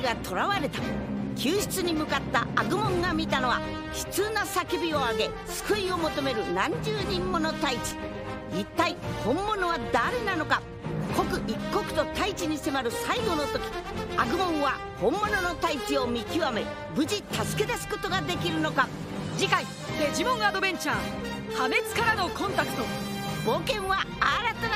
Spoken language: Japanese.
ちが囚われた救出に向かった悪門が見たのは悲痛な叫びを上げ救いを求める何十人もの太一一体本物は誰なのか刻一刻と太一に迫る最後の時。悪グモンは本物の太一を見極め無事助け出すことができるのか。次回「デジモンアドベンチャー。破滅からのコンタクト」冒険は新た